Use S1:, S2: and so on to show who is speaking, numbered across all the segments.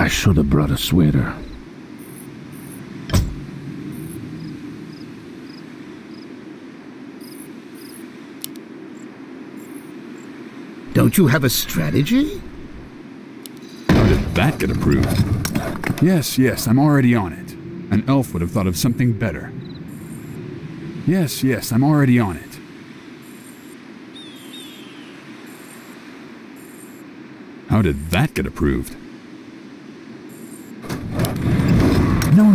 S1: I should have brought a sweater.
S2: Don't you have a strategy?
S3: How did that get approved? Yes, yes, I'm already on it. An elf would have thought of something better. Yes, yes, I'm already on it. How did that get approved?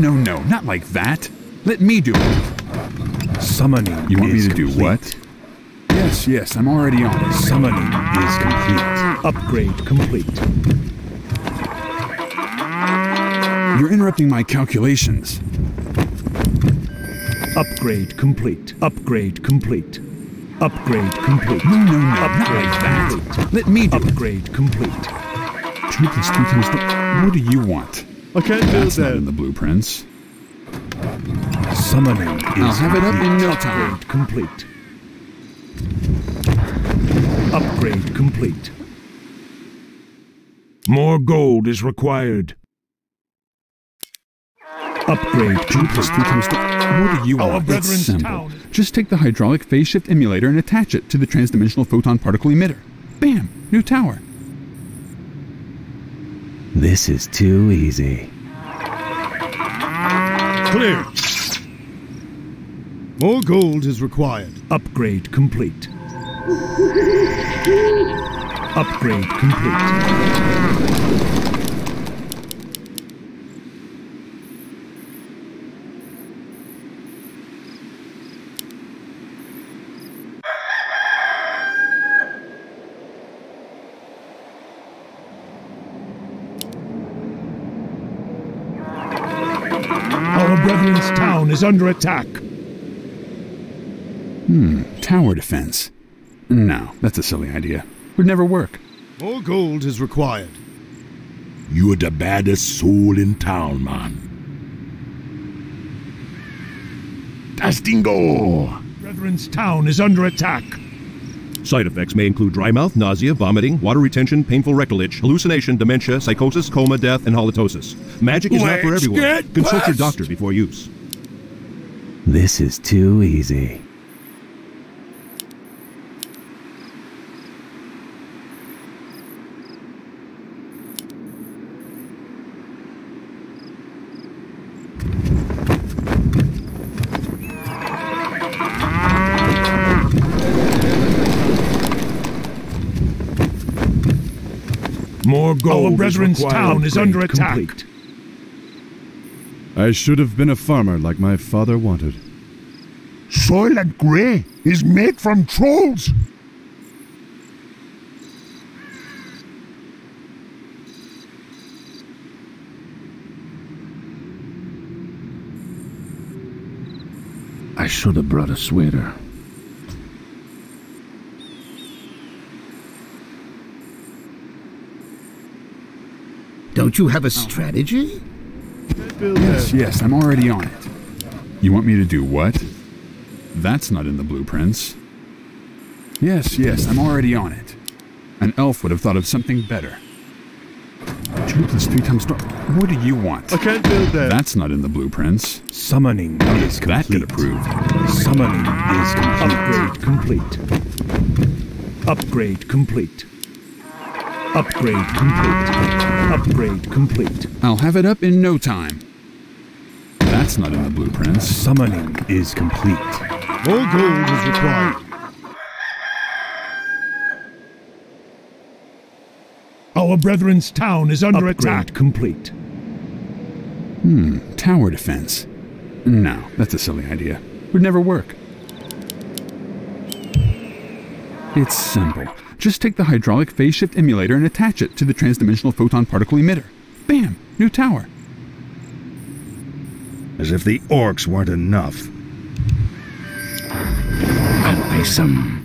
S3: No, no, no, not like that. Let me do it.
S4: Summoning
S3: You want me to do what? Yes, yes, I'm already on it.
S4: Summoning is complete. Upgrade complete.
S3: You're interrupting my calculations.
S4: Upgrade complete. Upgrade complete. Upgrade complete.
S3: No, no, no, not like that.
S4: complete.
S3: Let me do it.
S4: Upgrade complete.
S3: Two plus three times What do you want?
S4: I can't
S3: That's not in the blueprints.
S4: Summoning is
S3: I'll have it up in no time.
S4: Upgrade complete. Upgrade complete.
S5: More gold is required.
S4: Upgrade
S3: Two plus three times th- What do you
S5: Our
S3: want? It's simple.
S5: town.
S3: Just take the hydraulic phase shift emulator and attach it to the transdimensional photon particle emitter. Bam! New tower.
S6: This is too easy.
S5: Clear. More gold is required.
S4: Upgrade complete. Upgrade complete.
S5: Our brethren's town is under attack.
S3: Hmm, Tower defense. No, that's a silly idea. Would never work.
S5: More gold is required.
S7: You're the baddest soul in town, man. Tastingo!
S5: Brethren's town is under attack.
S8: Side effects may include dry mouth, nausea, vomiting, water retention, painful rectal itch, hallucination, dementia, psychosis, coma, death, and halitosis. Magic is not for everyone.
S7: get
S8: Consult your
S7: blessed.
S8: doctor before use.
S6: This is too easy.
S5: More gold. Our brethren's town is under attack.
S4: complete.
S9: I should have been a farmer like my father wanted.
S7: Soil Soylent Grey is made from trolls!
S1: I should have brought a sweater.
S2: Don't you have a strategy?
S3: Yes, yes, I'm already on it. You want me to do what? That's not in the blueprints. Yes, yes, I'm already on it. An elf would have thought of something better. Two plus three times th- What do you want?
S9: I can't build that.
S3: That's not in the blueprints.
S4: Summoning
S3: How
S4: is
S3: did that get approved?
S4: Summoning is complete. Upgrade complete. Upgrade complete. Upgrade complete. Upgrade complete.
S3: I'll have it up in no time. That's not in the blueprints.
S4: Summoning is complete.
S5: More gold is required. Our brethren's town is under
S4: Upgrade
S5: attack.
S4: complete.
S3: Hmm, tower defense. No, that's a silly idea. Would never work. It's simple. Just take the hydraulic phase shift emulator and attach it to the transdimensional photon particle emitter. Bam! New tower.
S5: As if the orcs weren't enough.
S1: Awesome.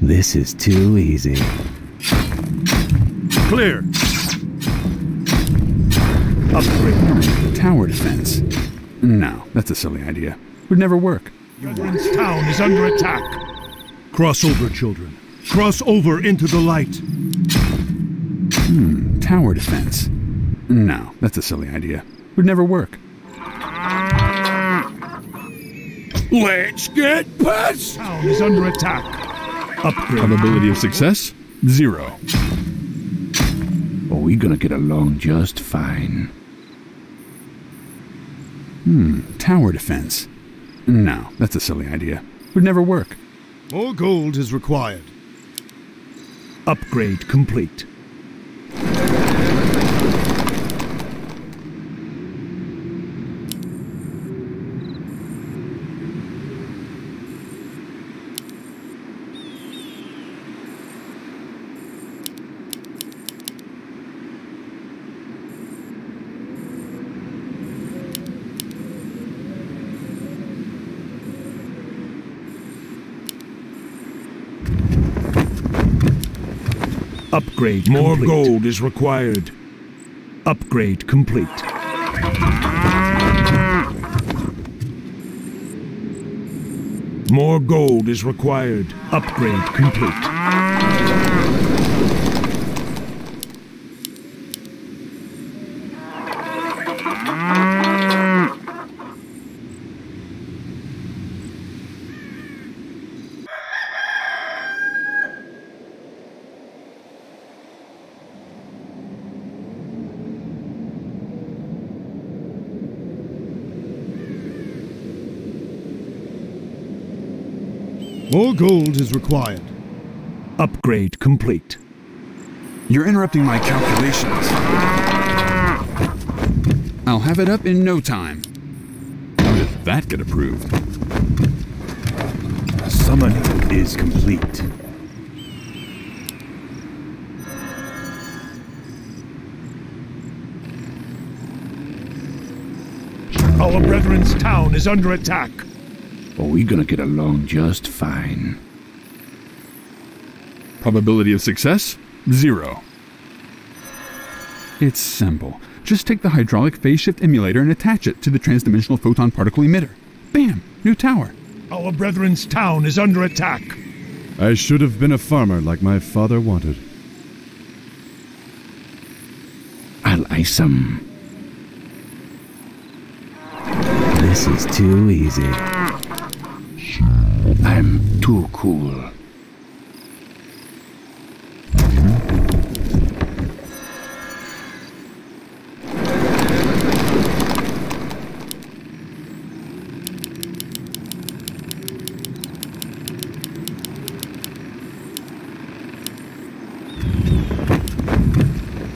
S6: This is too easy.
S5: Clear.
S4: Upgrade.
S3: The tower defense. No, that's a silly idea. Would never work.
S5: Brethren's town is under attack. Cross over, children. Cross over into the light.
S3: Hmm, tower defense. No, that's a silly idea. Would never work.
S7: Let's get past!
S5: Town is under attack. Upgrade.
S3: Probability of success? Zero.
S1: Are we gonna get along just fine?
S3: Hmm, tower defense. No, that's a silly idea. Would never work.
S7: More gold is required.
S5: Upgrade complete. Upgrade
S7: More
S5: complete.
S7: gold is required.
S5: Upgrade complete.
S7: More gold is required.
S5: Upgrade complete.
S7: More gold is required.
S5: Upgrade complete.
S3: You're interrupting my calculations. I'll have it up in no time. How did that get approved?
S4: Summoning is complete.
S5: Our brethren's town is under attack.
S1: Are we gonna get along just fine?
S3: Probability of success? Zero. It's simple. Just take the hydraulic phase shift emulator and attach it to the transdimensional photon particle emitter. Bam! New tower.
S5: Our brethren's town is under attack.
S9: I should have been a farmer like my father wanted.
S1: I'll ice 'em.
S6: This is too easy.
S1: I'm too cool.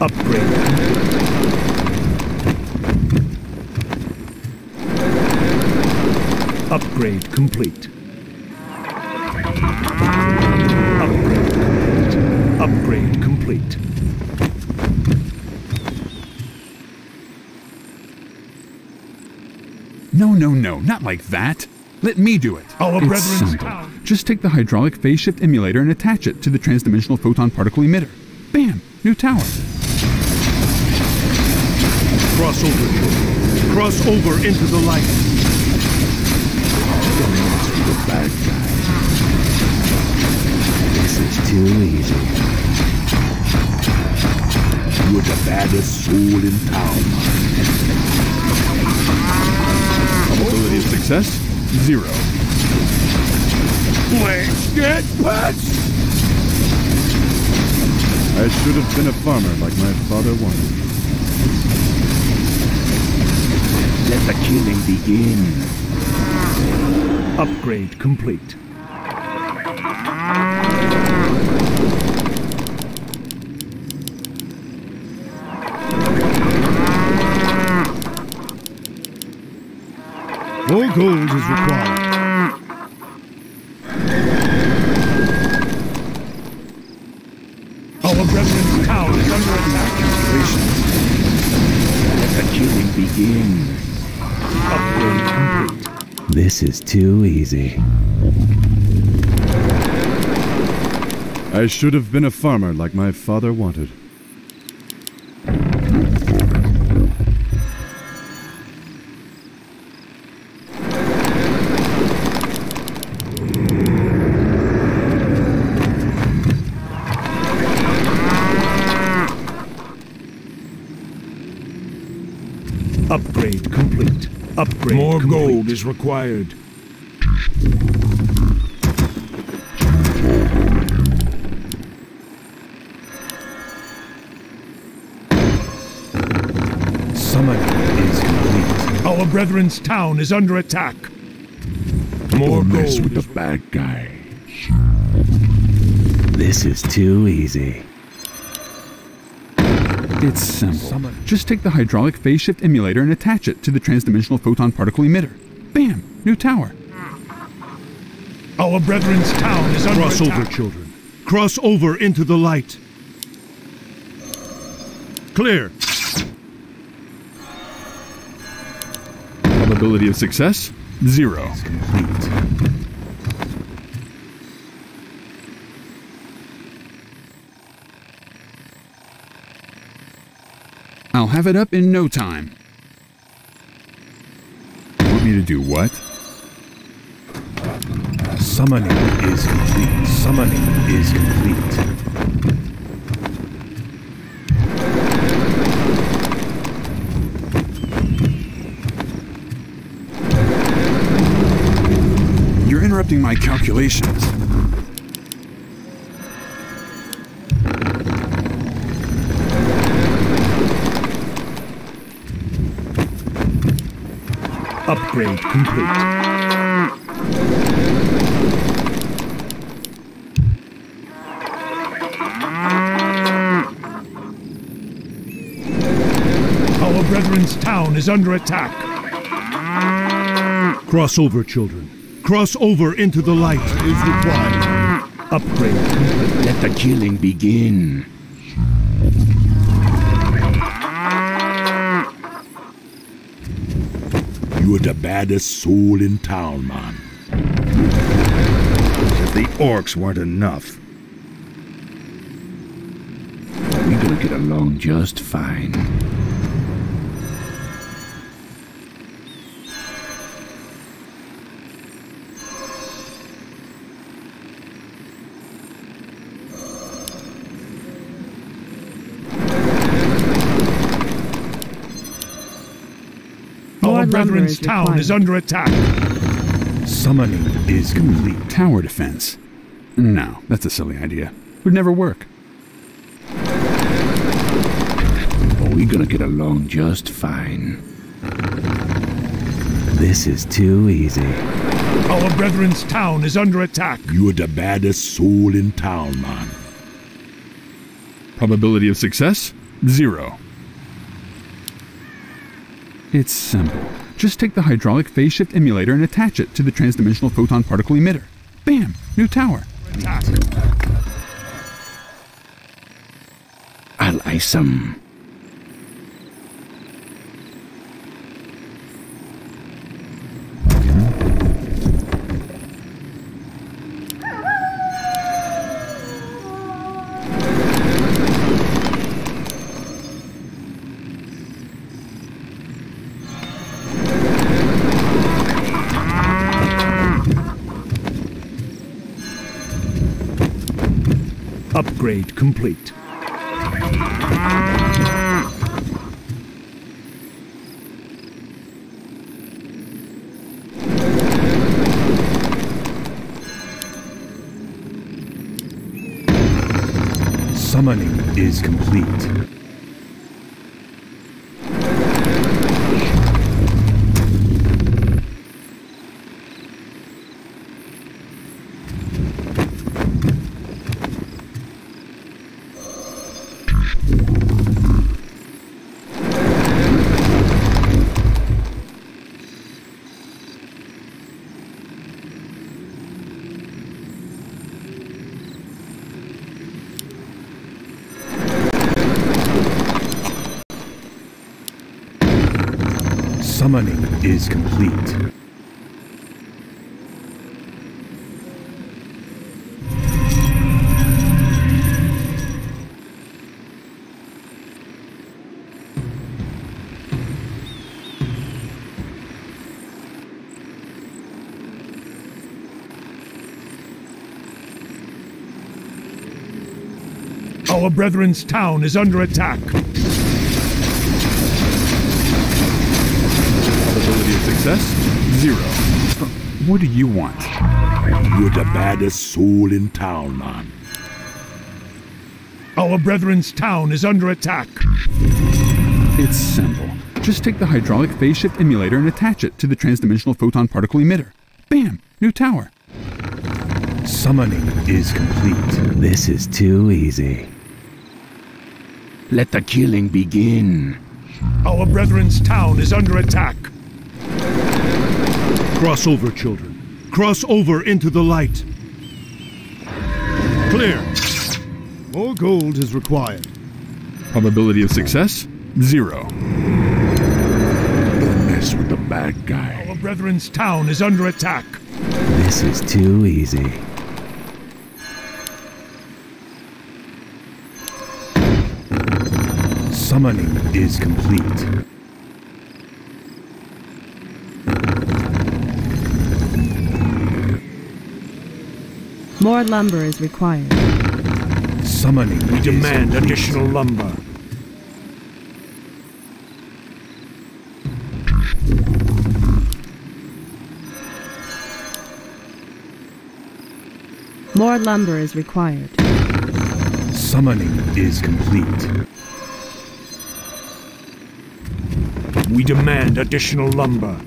S5: Upgrade complete. Upgrade complete. Upgrade complete. Upgrade complete.
S3: No, no, no, not like that. Let me do it.
S5: Oh, Our
S3: it's
S5: brethren's
S3: simple.
S5: town.
S3: Just take the hydraulic phase shift emulator and attach it to the transdimensional photon particle emitter. Bam! New tower.
S7: Cross over. Cross over into the light. The bad guy.
S6: This is too easy.
S7: You're the baddest soul in town.
S3: Probability of success? Zero.
S7: Let's get past!
S9: I should have been a farmer like my father wanted.
S1: Let the killing begin.
S5: Upgrade complete.
S7: Gold is required.
S5: Our brethren's town is under attack.
S1: Let the killing begin.
S5: Upgrade complete.
S6: This is too easy.
S9: I should have been a farmer like my father wanted.
S5: Upgrade
S4: More
S5: complete.
S4: gold is required.
S5: Summoning is complete. Our brethren's town is under attack. More
S1: Don't mess with the bad guy.
S6: This is too easy.
S3: It's simple. Just take the hydraulic phase shift emulator and attach it to the transdimensional photon particle emitter. Bam! New tower.
S5: Our brethren's town is under
S8: Cross over, children. Cross over into the light. Clear.
S3: Probability of success? Zero.
S6: Complete.
S3: Have it up in no time. You want me to do what?
S5: Summoning is complete. Summoning is complete.
S3: You're interrupting my calculations.
S5: Upgrade complete. Our brethren's town is under attack.
S8: Cross over, children. Cross over into the light.
S7: Is required.
S5: Upgrade complete.
S1: Let the killing begin.
S7: You're the baddest soul in town, man. If the orcs weren't enough,
S1: We're gonna get along just fine.
S5: Brethren's town
S10: required.
S5: is under attack. Summoning is complete.
S3: Tower defense. No, that's a silly idea. It would never work.
S1: We're gonna get along just fine.
S6: This is too easy.
S5: Our brethren's town is under attack.
S7: you're the baddest soul in town, man.
S3: Probability of success? Zero. It's simple. Just take the hydraulic phase shift emulator and attach it to the transdimensional photon particle emitter. Bam! New tower.
S1: I'll ice 'em.
S5: Upgrade complete. Summoning is complete. Our brethren's town is under attack.
S3: Probability of success? Zero. What do you want?
S5: You're the baddest soul in town, man. Our brethren's town is under attack.
S3: It's simple. Just take the hydraulic phase shift emulator and attach it to the transdimensional photon particle emitter. Bam! New tower.
S4: Summoning is complete.
S6: This is too easy.
S1: Let the killing begin.
S5: Our brethren's town is under attack.
S8: Cross over, children. Cross over into the light. Clear.
S4: More gold is required.
S3: Probability of success? Zero.
S5: Don't mess with the bad guy. Our brethren's town is under attack.
S6: This is too easy.
S4: Summoning is complete.
S10: More lumber is required.
S4: Summoning
S5: We demand
S4: complete.
S5: additional lumber.
S10: More lumber is required.
S4: Summoning is complete.
S5: We demand additional lumber.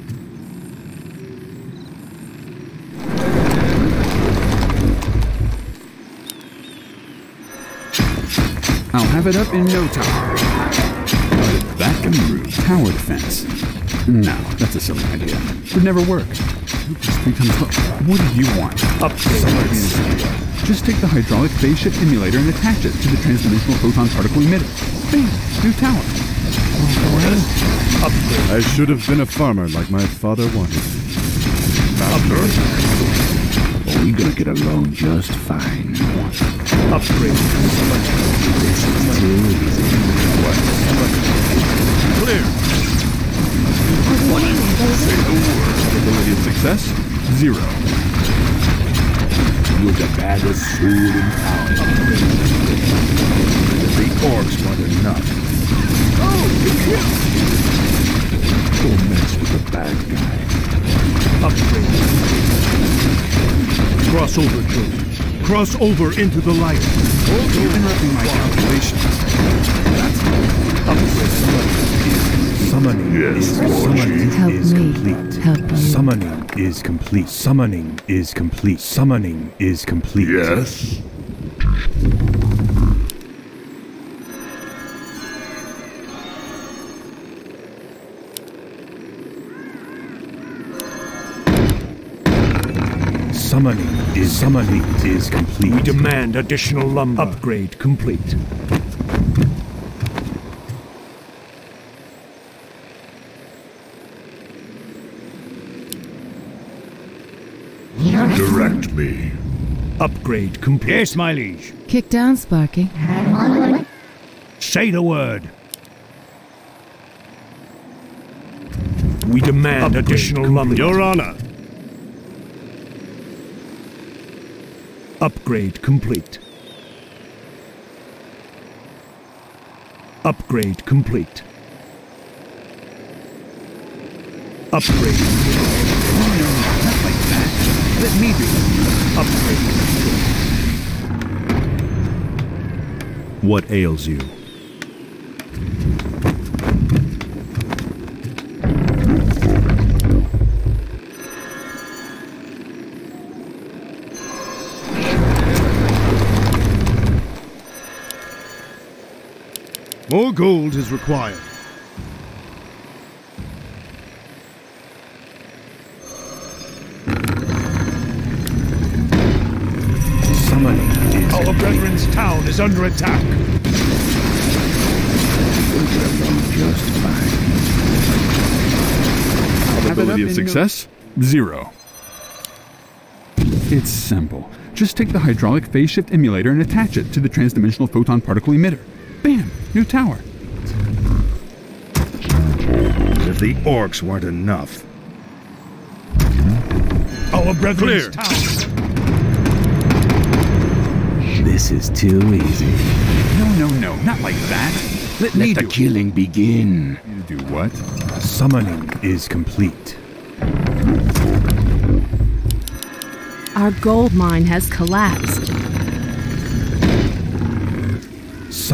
S3: I'll have it up in no time. Improve tower defense. No, that's a silly idea. It would never work. Just three times lo- What do you want?
S5: Upgrade.
S3: Just take the hydraulic phase shift emulator and attach it to the transdimensional photon particle emitter. Bam! New tower.
S5: Upgrade.
S9: I should have been a farmer like my father wanted.
S1: Oh, we're gonna get along just fine.
S5: Upgrade.
S8: Clear.
S3: Probability of success? Zero.
S5: You're the baddest soul in town. The orcs want enough. Don't with the bad guy. Upgrade.
S8: Cross over, children. Cross over into the light.
S3: You're interrupting my calculations.
S4: Summoning is summoning
S10: Help
S4: is
S10: me.
S4: complete.
S10: You.
S4: Summoning is complete. Summoning is complete. Summoning is complete.
S5: Yes.
S4: Summoning is summoning is complete.
S5: We demand additional lumber. Upgrade complete. Direct me. Upgrade complete.
S4: Yes, my liege.
S10: Kick down, Sparky.
S5: Say the word. We demand additional lumber.
S8: Your Honor.
S5: Upgrade complete. Upgrade complete. Upgrade.
S2: Let me do it.
S5: Upgrade.
S8: What ails you?
S4: More gold is required. Summoning is
S5: Our brethren's town is under attack.
S1: We'll get along just fine.
S3: Probability of success? Zero. It's simple. Just take the hydraulic phase shift emulator and attach it to the transdimensional photon particle emitter. Bam! New tower.
S4: If the orcs weren't enough.
S5: Our brethren's
S8: Clear.
S5: town.
S6: This is too easy.
S3: No, no, no, not like that. Let me
S1: Let the
S3: do it.
S1: killing begin.
S3: You do what?
S4: Summoning is complete.
S10: Our gold mine has collapsed.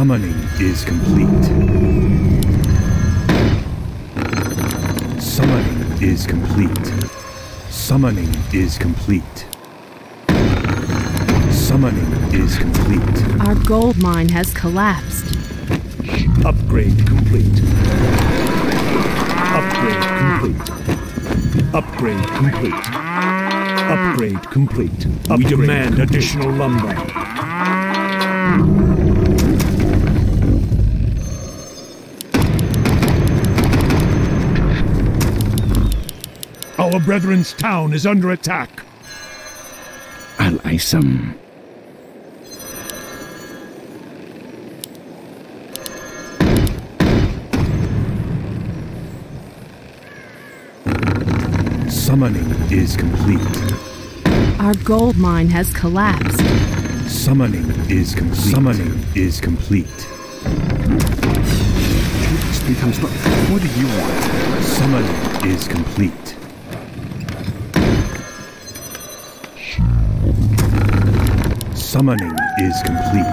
S4: Summoning is complete. Summoning is complete. Summoning is complete. Summoning is complete.
S10: Our gold mine has collapsed.
S4: Upgrade complete. Upgrade complete. Upgrade complete. Upgrade complete. we
S5: We
S4: demand
S5: demand
S4: additional lumber.
S5: Our brethren's town is under attack.
S1: I'll ice 'em.
S4: Summoning is complete.
S10: Our gold mine has collapsed.
S4: Summoning is complete. Summoning is complete.
S3: Three. What do you want?
S4: Summoning is complete. Summoning is complete.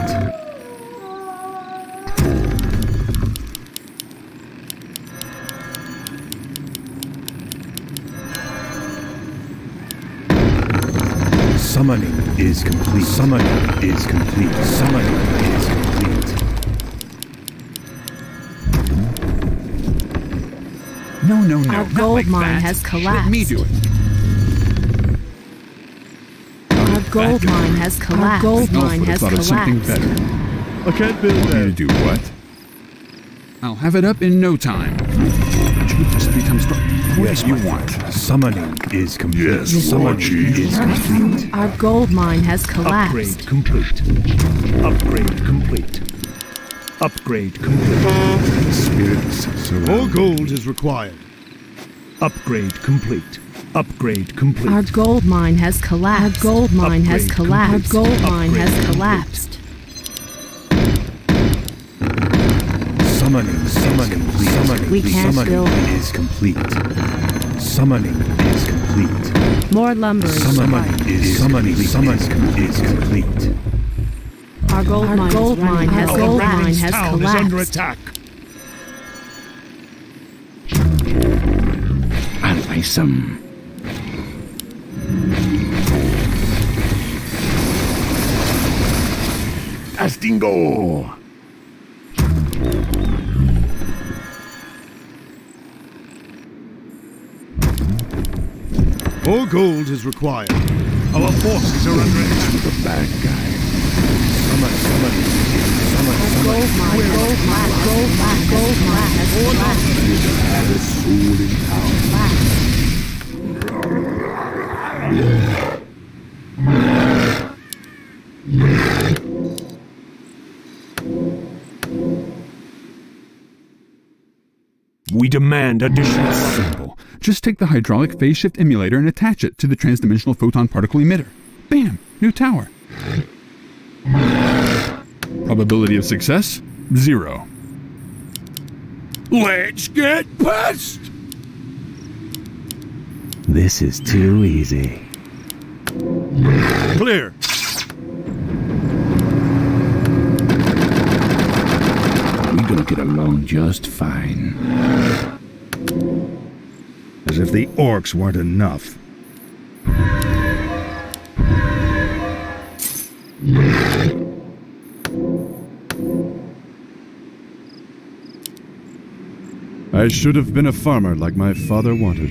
S4: Summoning is complete. Summoning is complete. Summoning is complete.
S3: No, no, no.
S10: Our
S3: not
S10: gold
S3: like
S10: mine
S3: that.
S10: has
S3: Let me
S10: collapsed.
S3: do it.
S10: Gold mine has collapsed. Our gold mine has
S3: thought of something
S10: collapsed.
S3: better.
S9: I can't build
S3: Want me to do what? I'll have it up in no time. Just three times slow. What do you want?
S4: Summoning is complete.
S5: Yes, Lord
S4: Summoning
S5: Jesus.
S4: is complete.
S10: Our gold mine has collapsed.
S4: Upgrade complete. Upgrade complete. Upgrade complete.
S5: Spirits surround. More gold is required.
S4: Upgrade complete. Upgrade complete.
S10: Our gold mine has collapsed. Our gold mine has
S4: Upgrade
S10: collapsed. Our gold mine has
S4: Upgrade complete.
S10: collapsed.
S4: Summoning, summoning, summoning,
S10: We can't
S4: summoning
S10: build.
S4: is complete. Summoning is complete.
S10: More lumber is
S4: Summoning
S10: required.
S4: is summoning, summoning is complete.
S10: Our gold
S11: Our
S10: mine,
S11: gold mine has
S10: Our
S5: Our
S10: gold mine has
S5: town is under attack.
S1: I'll ice 'em.
S5: Astingo! More gold is required. Our forces are under attack.
S1: The bad guy.
S4: Summon, summon, summon, oh, summon.
S10: Gold mine, gold mine, gold mine, gold mine has collapsed.
S5: We demand additional
S3: Simple. Just take the hydraulic phase shift emulator and attach it to the transdimensional photon particle emitter. Bam! New tower. Probability of success? Zero.
S5: Let's get past!
S6: This is too easy.
S5: Clear.
S1: We're gonna get along just fine.
S12: As if the orcs weren't enough.
S9: I should have been a farmer like my father wanted.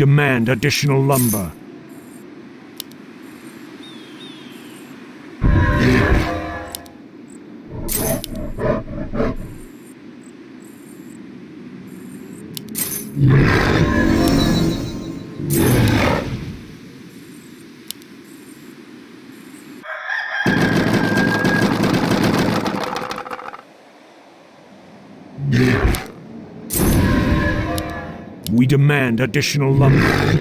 S5: Demand additional lumber. Additional lumber.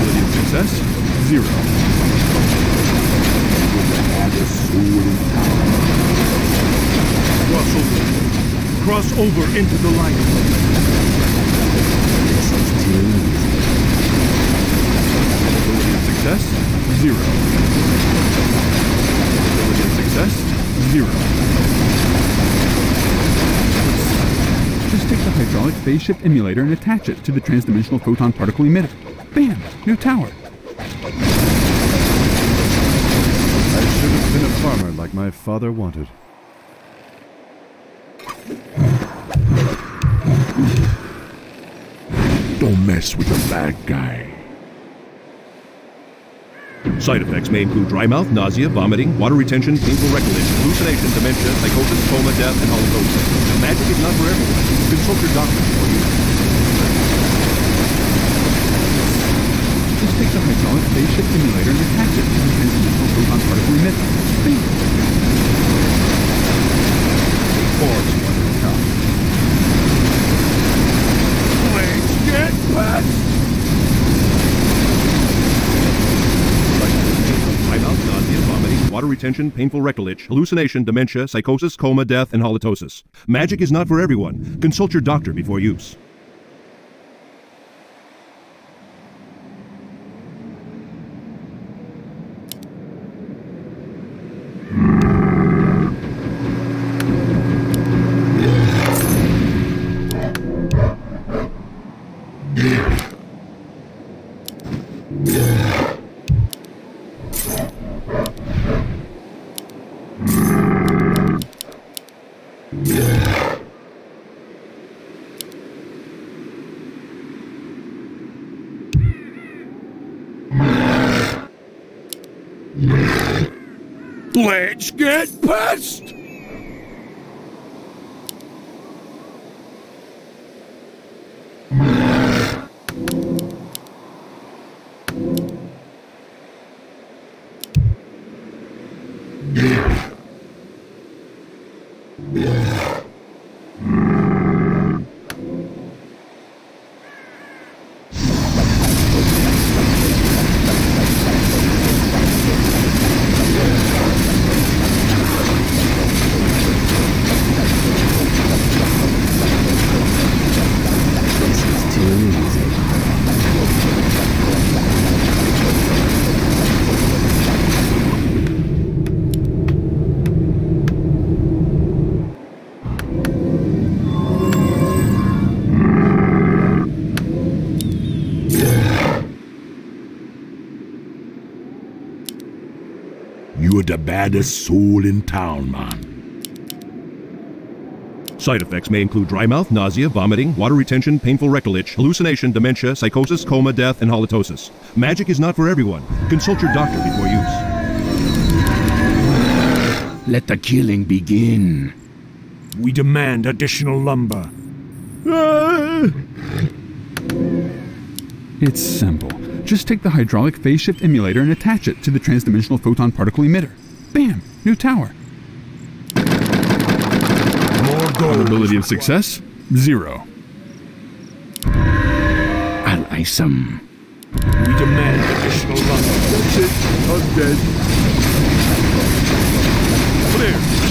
S3: Probability of success? Zero.
S5: Cross over. Cross over into the light.
S6: This is too easy.
S3: Probability of success? Zero. Probability of success? Zero. Just take the hydraulic phase and attach it to the transdimensional photon particle emitter. Bam! New tower.
S9: I should have been a farmer like my father wanted.
S1: Don't mess with the bad guy.
S8: Side effects may include dry mouth, nausea, vomiting, water retention, painful recollection, hallucination, dementia, psychosis, coma, death, and halitosis. Magic is not for everyone. Consult your doctor before you.
S3: Take the hydraulic phase shift emulator and attach it to the transdimensional photon particle emitter.
S12: Want to come.
S5: Let's get past!
S8: Water retention, painful recollection, hallucination, dementia, psychosis, coma, death, and halitosis. Magic is not for everyone. Consult your doctor before use.
S5: Let's get past!
S1: Baddest soul in town, man.
S8: Side effects may include dry mouth, nausea, vomiting, water retention, painful rectal itch, hallucination, dementia, psychosis, coma, death, and halitosis. Magic is not for everyone. Consult your doctor before use.
S1: Let the killing begin.
S5: We demand additional lumber.
S3: It's simple. Just take the hydraulic phase shift emulator and attach it to the transdimensional photon particle emitter. Bam! New tower.
S5: More gold.
S3: Probability of success? Zero.
S1: I'll ice them.
S5: We demand additional lumber.
S1: That's it. I'm dead.
S5: Clear.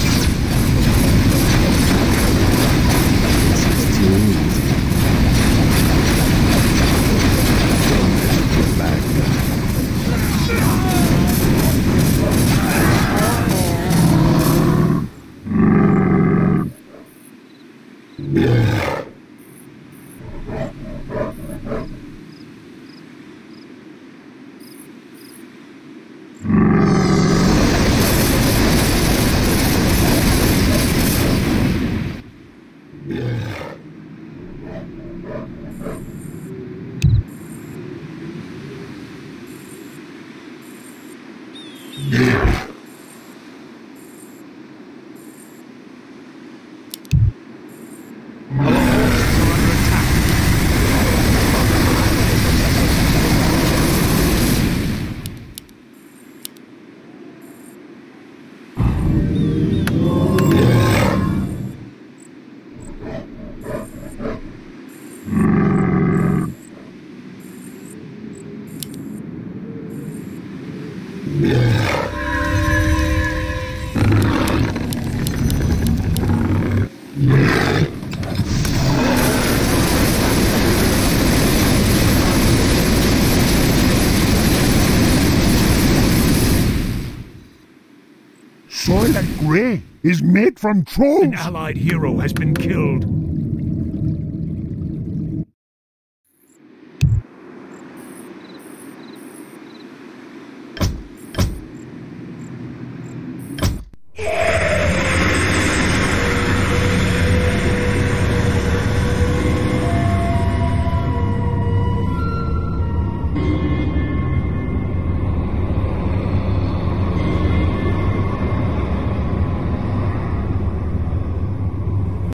S13: Is made from trolls.
S5: An allied hero has been killed.